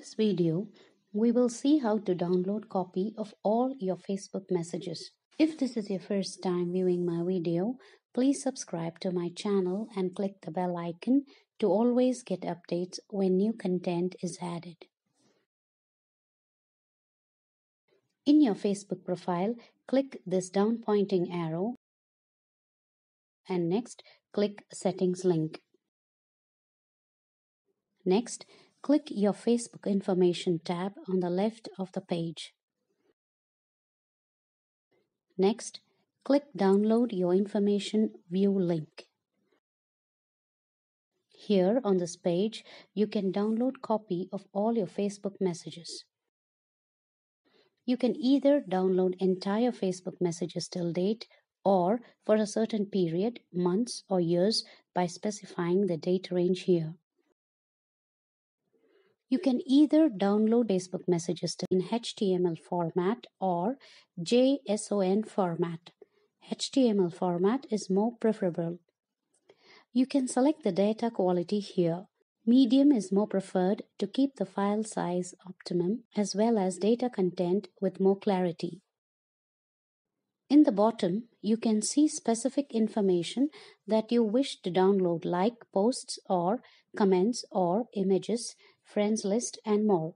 This video, we will see how to download copy of all your Facebook messages. If this is your first time viewing my video, please subscribe to my channel and click the bell icon to always get updates when new content is added. In your Facebook profile, click this down pointing arrow and next click Settings link. Next, click your Facebook information tab on the left of the page. Next, click Download Your Information View link. Here on this page, you can download copy of all your Facebook messages. You can either download entire Facebook messages till date or for a certain period, months or years by specifying the date range here. You can either download Facebook messages in HTML format or JSON format. HTML format is more preferable. You can select the data quality here. Medium is more preferred to keep the file size optimum as well as data content with more clarity. In the bottom, you can see specific information that you wish to download like posts or comments or images friends list, and more.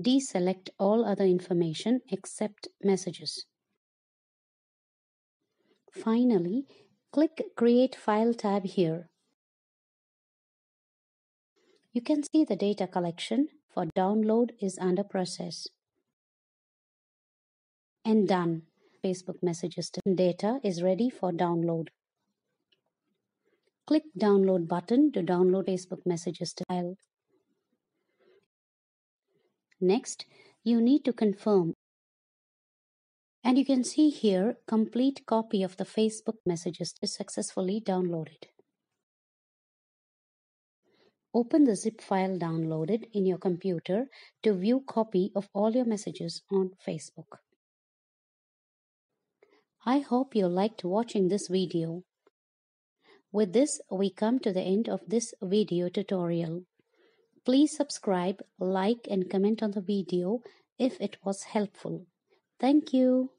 Deselect all other information except messages. Finally, click Create File tab here. You can see the data collection for download is under process. And done. Facebook messages data is ready for download. Click Download button to download Facebook messages file. Next, you need to confirm. And you can see here, complete copy of the Facebook messages is successfully downloaded. Open the zip file downloaded in your computer to view copy of all your messages on Facebook. I hope you liked watching this video. With this, we come to the end of this video tutorial. Please subscribe, like and comment on the video if it was helpful. Thank you.